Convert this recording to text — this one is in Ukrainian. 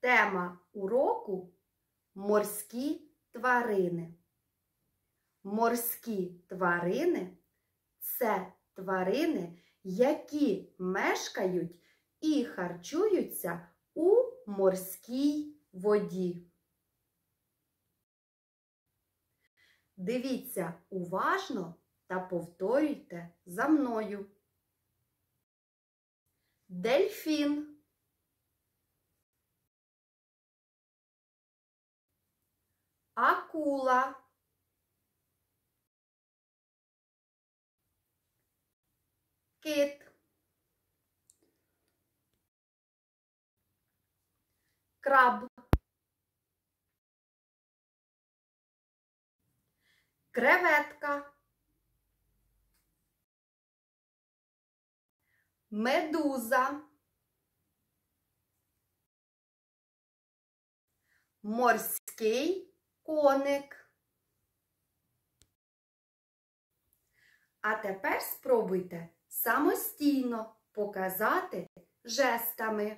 Тема уроку морські тварини. Морські тварини це тварини, які мешкають і харчуються у морській воді. Дивіться уважно та повторюйте за мною. Дельфін. Акула. Кит. Краб. Креветка. Медуза. Морський коник. А тепер спробуйте самостійно показати жестами.